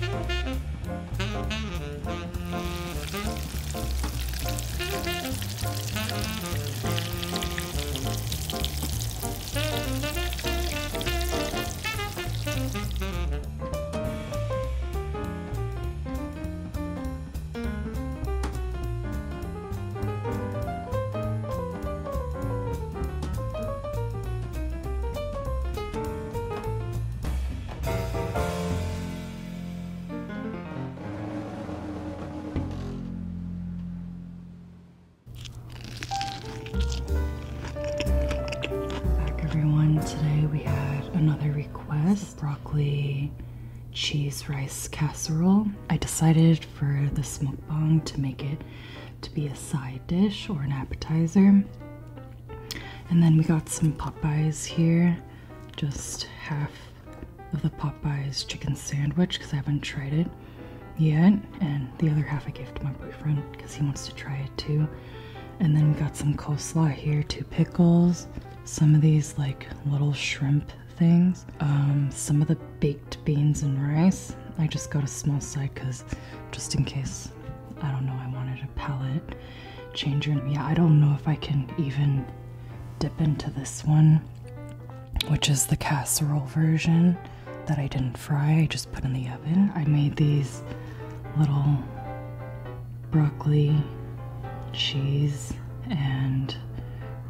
Back Today we had another request broccoli cheese rice casserole. I decided for this mukbang to make it to be a side dish or an appetizer. And then we got some Popeyes here, just half of the Popeyes chicken sandwich because I haven't tried it yet, and the other half I gave to my boyfriend because he wants to try it too. And then we got some coleslaw here, two pickles, some of these like little shrimp things, um, some of the baked beans and rice. I just got a small side because just in case, I don't know, I wanted a palate changer. Yeah, I don't know if I can even dip into this one, which is the casserole version that I didn't fry, I just put in the oven. I made these little broccoli, cheese, and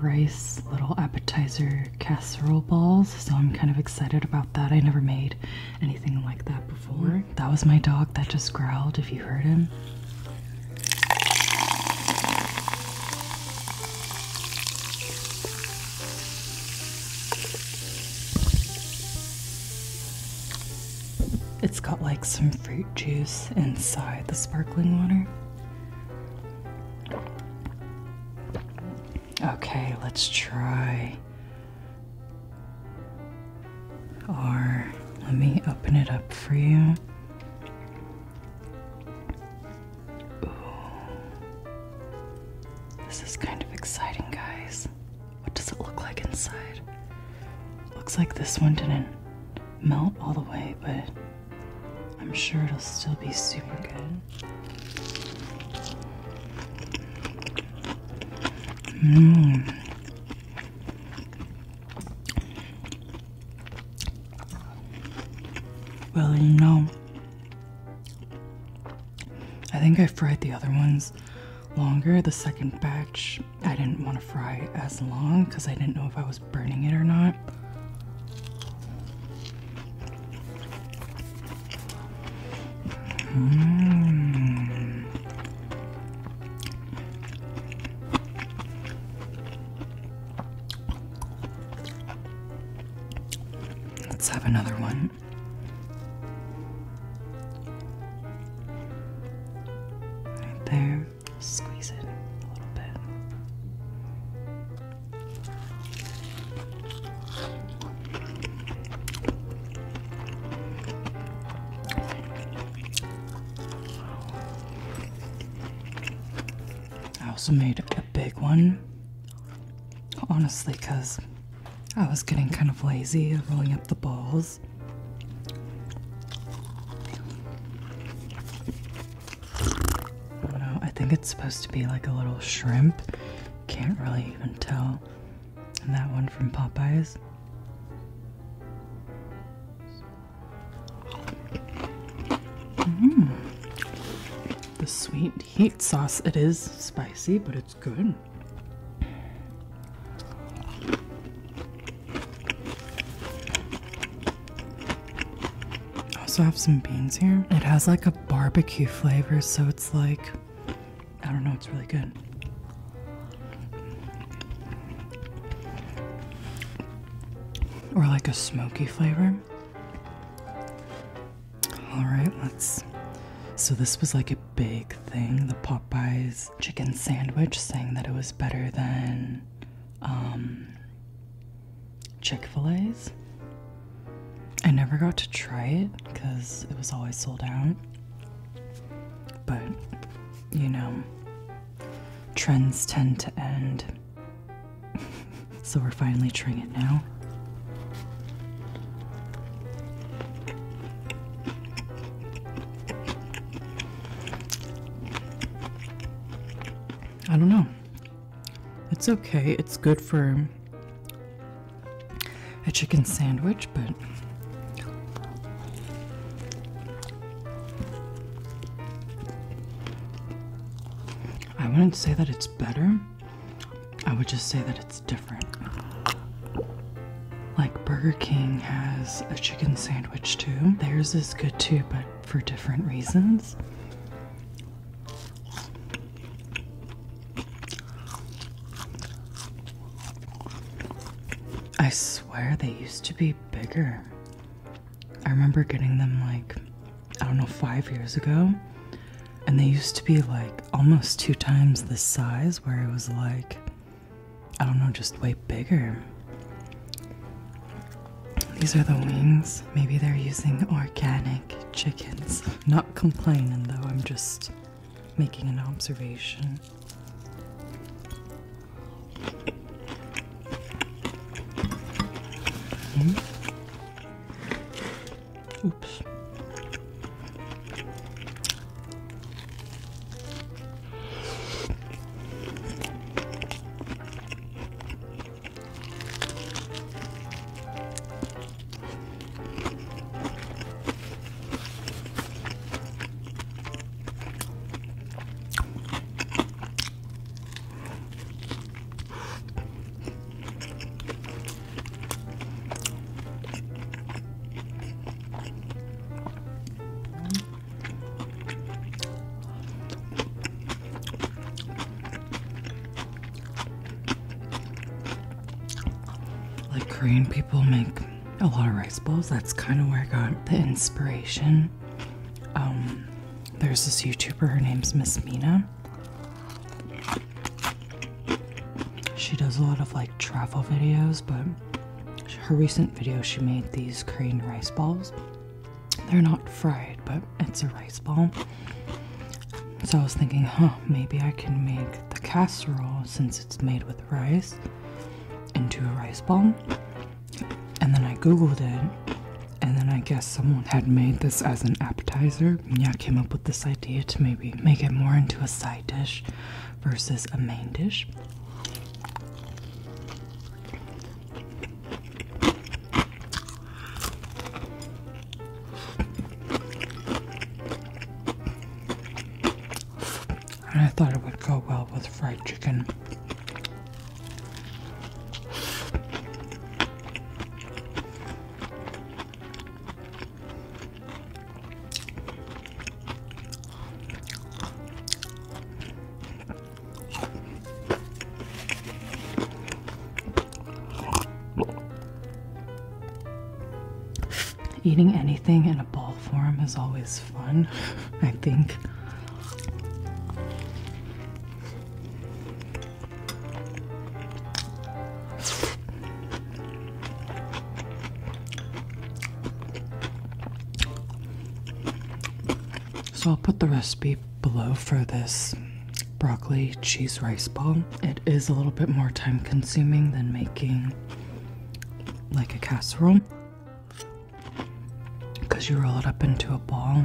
rice little appetizer casserole balls. So I'm kind of excited about that. I never made anything like that before. Mm. That was my dog that just growled, if you heard him. It's got like some fruit juice inside the sparkling water. Let's try. Or let me open it up for you. Ooh. This is kind of exciting, guys. What does it look like inside? Looks like this one didn't melt all the way, but I'm sure it'll still be super good. Well, you know, I think I fried the other ones longer. The second batch, I didn't want to fry as long because I didn't know if I was burning it or not. Mm. There. Squeeze it a little bit. I also made a big one, honestly, because I was getting kind of lazy of rolling up the balls. Think it's supposed to be like a little shrimp. Can't really even tell. And that one from Popeyes. Mm. The sweet heat sauce, it is spicy, but it's good. Also have some beans here. It has like a barbecue flavor, so it's like, I don't know, it's really good. Or like a smoky flavor. Alright, let's. So, this was like a big thing the Popeyes chicken sandwich, saying that it was better than um, Chick fil A's. I never got to try it because it was always sold out. But, you know, trends tend to end. so we're finally trying it now. I don't know. It's okay. It's good for a chicken sandwich, but wouldn't say that it's better. I would just say that it's different. Like Burger King has a chicken sandwich too. Theirs is good too, but for different reasons. I swear they used to be bigger. I remember getting them like, I don't know, five years ago. And they used to be like almost two times the size, where it was like, I don't know, just way bigger. These are the wings. Maybe they're using organic chickens. Not complaining though, I'm just making an observation. Hmm? Korean people make a lot of rice bowls. That's kind of where I got the inspiration. Um, there's this YouTuber, her name's Miss Mina. She does a lot of like travel videos, but her recent video she made these Korean rice balls. They're not fried, but it's a rice ball. So I was thinking, huh, maybe I can make the casserole since it's made with rice into a rice ball. And then I googled it, and then I guess someone had made this as an appetizer. Yeah, came up with this idea to maybe make it more into a side dish versus a main dish. Eating anything in a ball form is always fun, I think. So I'll put the recipe below for this broccoli cheese rice ball. It is a little bit more time consuming than making like a casserole because you roll it up into a ball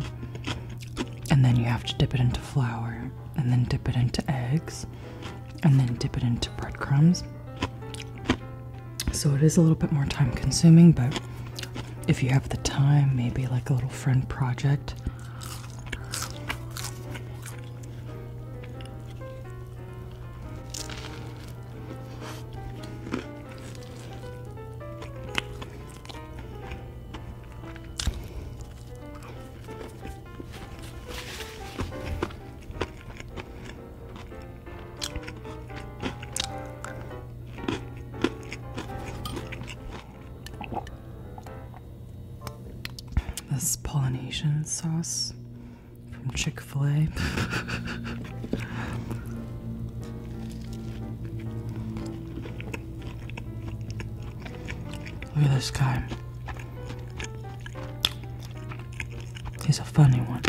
and then you have to dip it into flour and then dip it into eggs and then dip it into breadcrumbs. So it is a little bit more time consuming, but if you have the time, maybe like a little friend project. Sauce from Chick fil A. Look at this guy. He's a funny one.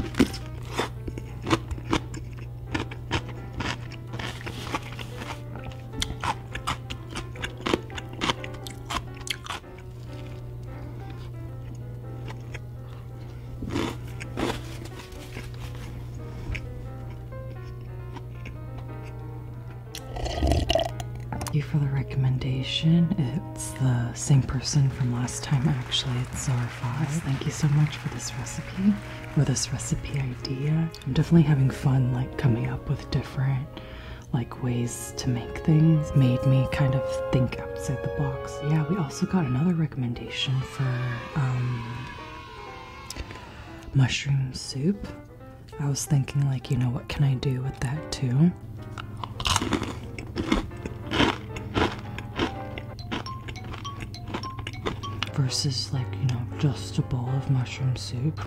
Person from last time, actually. It's Zara Foss. Thank you so much for this recipe, for this recipe idea. I'm definitely having fun, like coming up with different like ways to make things made me kind of think outside the box. Yeah, we also got another recommendation for um, mushroom soup. I was thinking, like, you know, what can I do with that too? Versus, like, you know, just a bowl of mushroom soup.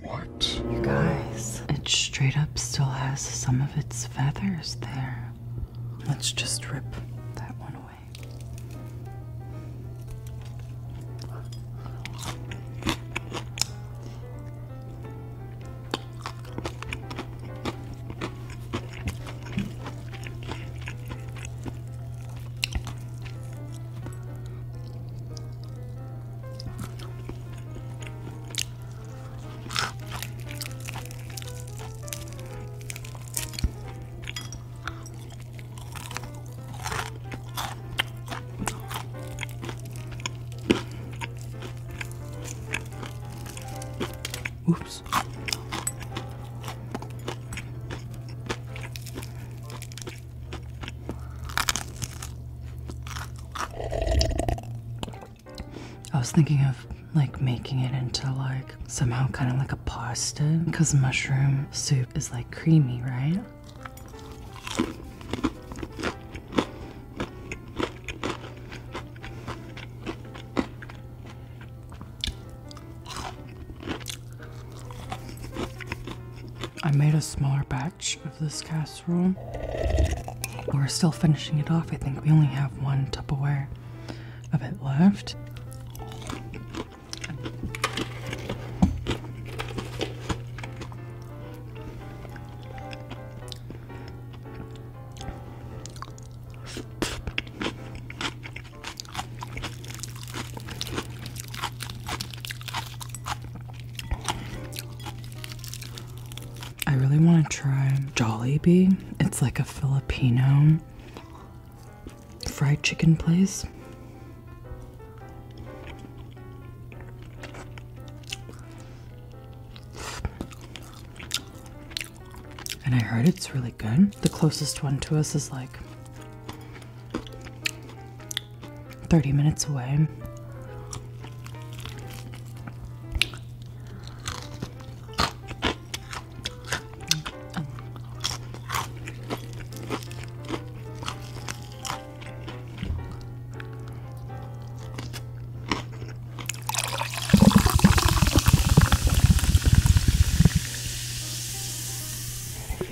What? You guys, it straight up still has some of its feathers there. Let's just rip was thinking of like making it into like somehow kind of like a pasta because mushroom soup is like creamy, right? I made a smaller batch of this casserole. We're still finishing it off. I think we only have one Tupperware of it left. It's like a Filipino fried chicken place. And I heard it's really good. The closest one to us is like 30 minutes away.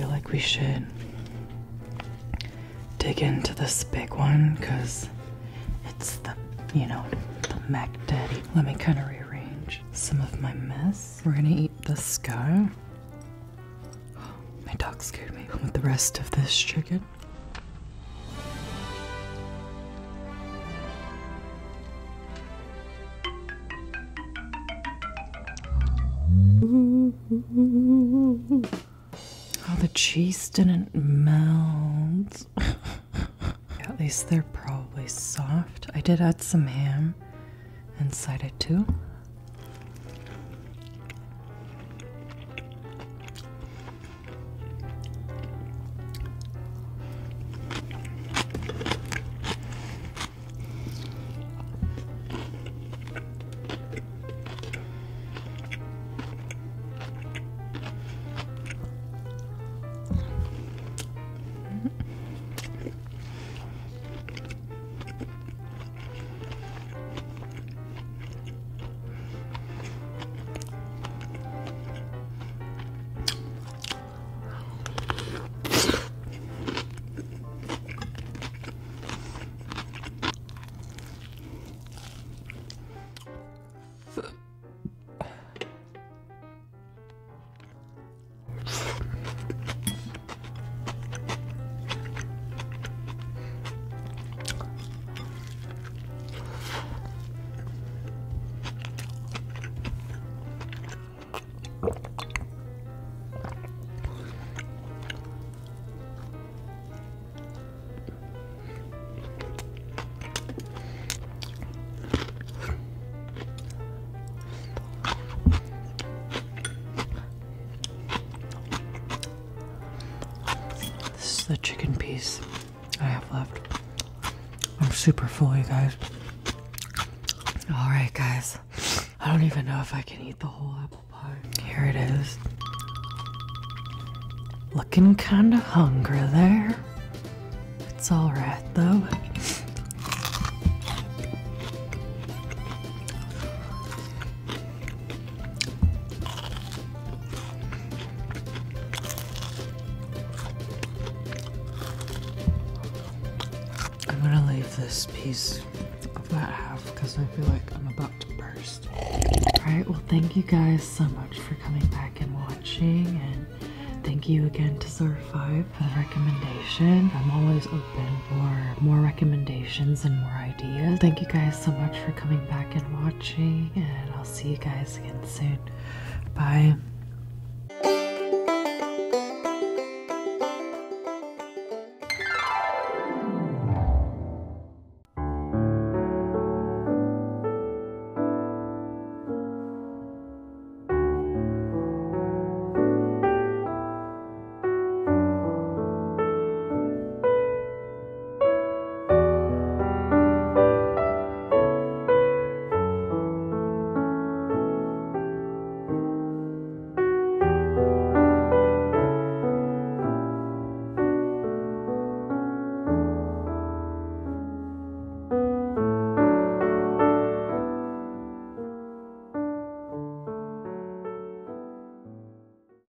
Feel like we should dig into this big one because it's the, you know, the Mac Daddy. Let me kind of rearrange some of my mess. We're gonna eat the scar. My dog scared me with the rest of this chicken. Cheese didn't melt. At least they're probably soft. I did add some ham inside it too. The chicken piece I have left. I'm super full, you guys. Alright, guys. I don't even know if I can eat the whole apple pie. Here it is. Looking kinda hungry there. It's alright though. This piece of that half because I feel like I'm about to burst. Alright, well, thank you guys so much for coming back and watching, and thank you again to Zora 5 for the recommendation. I'm always open for more recommendations and more ideas. Thank you guys so much for coming back and watching, and I'll see you guys again soon. Bye.